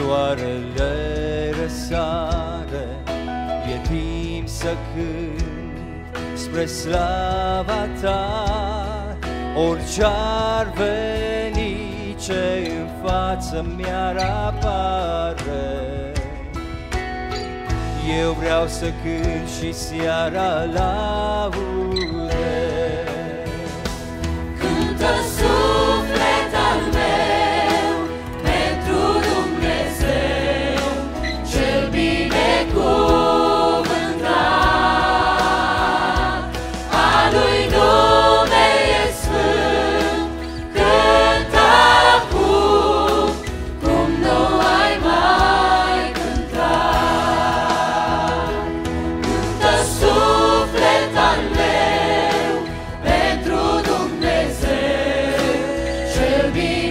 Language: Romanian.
soarele răsare, e timp să cânt spre slava ta, orice ar veni ce în față mi-ar apare. Eu vreau să cânt și seara la be